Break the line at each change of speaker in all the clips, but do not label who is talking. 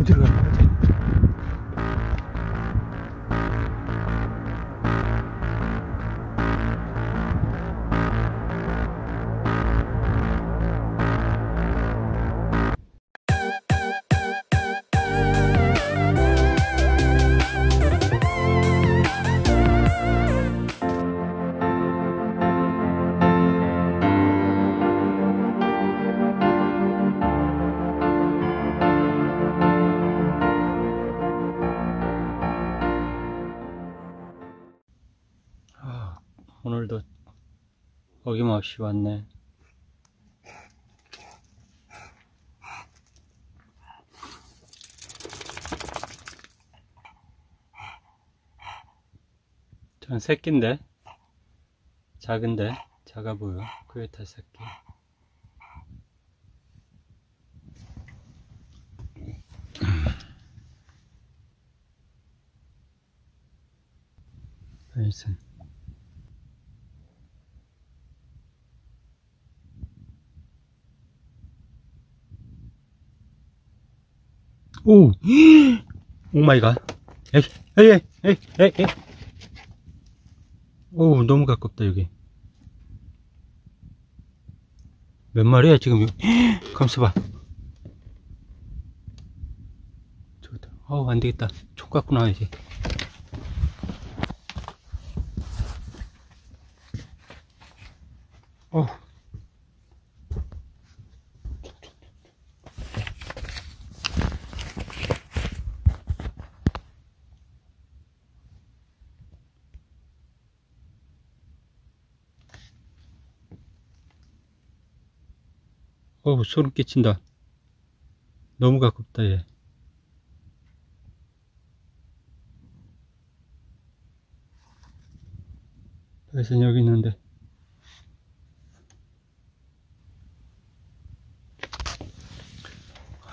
어디로 가는 거지? 어김없이 왔네. 전 새끼인데 작은데 작아 보여 쿠에타 새끼 벨슨 오! 오 마이 갓. 에이, 에이, 에이, 에이, 에이. 오, 너무 가깝다, 여기. 몇 마리야, 지금? 감싸봐. 저기다. 어우, 안 되겠다. 총 갖고 나와야지. 어. 어우, 소름 끼친다. 너무 가깝다, 얘. 그래서 여기 있는데.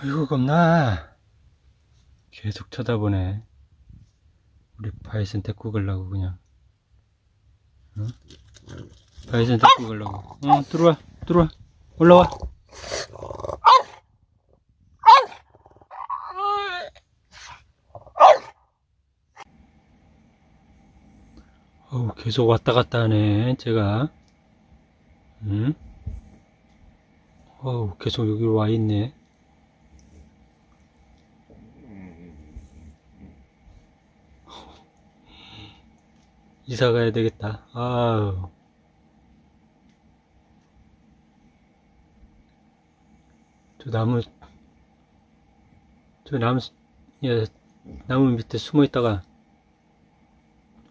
아이고, 겁나. 계속 쳐다보네. 우리 바이슨 데리고 가려고, 그냥. 응? 바이슨 데리고 가려고. 응, 들어와, 들어와. 올라와. 어우, 계속 왔다 갔다 하네, 제가. 응? 어우, 계속 여기로 와 있네. 이사 가야 되겠다. 아우. 저 나무, 저 나무, 예, 나무 밑에 숨어 있다가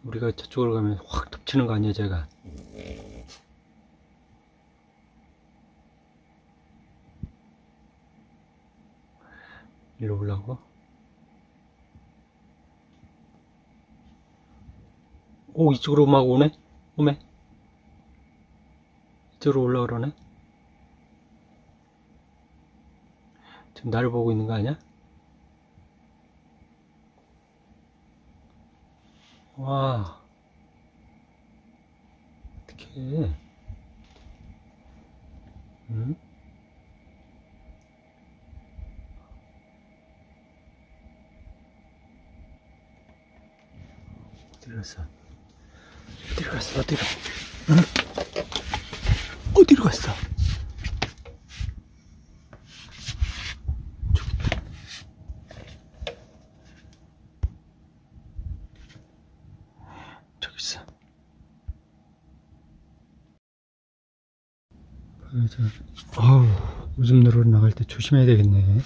우리가 저쪽으로 가면 확 덮치는 거 아니야, 제가. 일로 오려고? 오, 이쪽으로 막 오네? 오메? 이쪽으로 올라 그러네? 지금 나를 보고 있는 거 아니야? 와, 어떡해. 응? 어디로 갔어? 어디로 갔어? 어디로? 응? 어디로 갔어? 저기 있다. 저기 있어. 맞 아. 아우, 누러 나갈 때 조심해야 되겠네.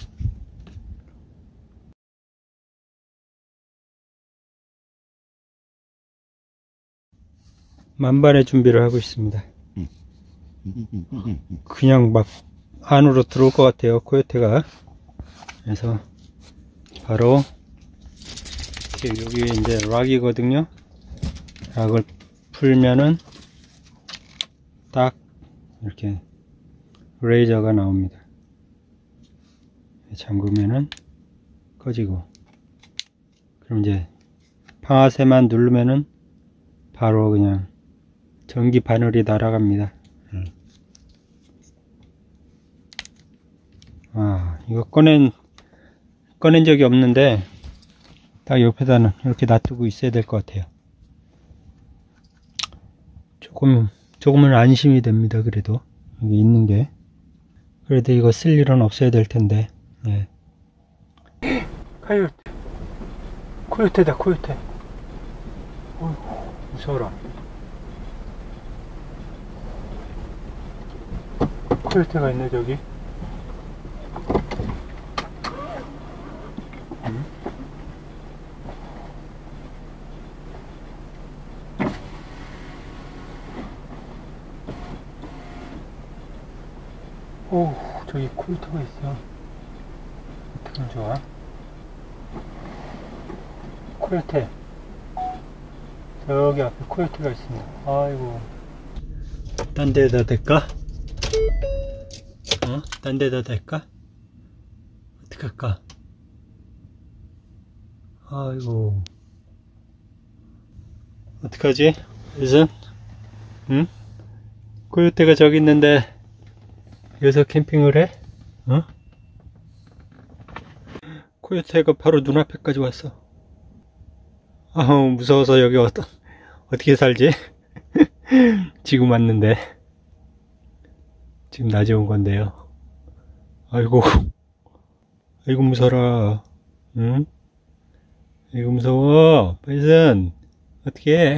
만반의 준비를 하고 있습니다. 그냥 막 안으로 들어올 것 같아요, 코요테가. 그래서 바로 여기 이제 락이거든요. 락을 풀면은 딱 이렇게 레이저가 나옵니다. 잠그면은 꺼지고 그럼 이제 방아쇠만 누르면은 바로 그냥 전기 바늘이 날아갑니다. 음. 아, 이거 꺼낸 꺼낸 적이 없는데 딱 옆에다는 이렇게 놔두고 있어야 될 것 같아요. 조금 조금은 안심이 됩니다. 그래도 여기 있는 게 그래도 이거 쓸 일은 없어야 될 텐데. 예. 카요테 코요테다 코요테. 어이구 무서워라. 코요테가 있네 저기. 오, 저기 코요테가 있어. 어떻게 좋아? 코요테. 저기 앞에 코요테가 있습니다. 아이고. 딴 데다 대까? 어? 딴 데다 대까? 어떡할까? 아이고. 어떡하지? 이젠? 응? 코요테가 저기 있는데, 여기서 캠핑을 해? 어? 코요테가 바로 눈앞에까지 왔어. 아우, 무서워서 여기 어떠, 어떻게 살지? 지금 왔는데. 지금 낮에 온 건데요. 아이고, 아이고, 무서워라. 응? 아이고, 무서워. 파이슨, 어떻게 해?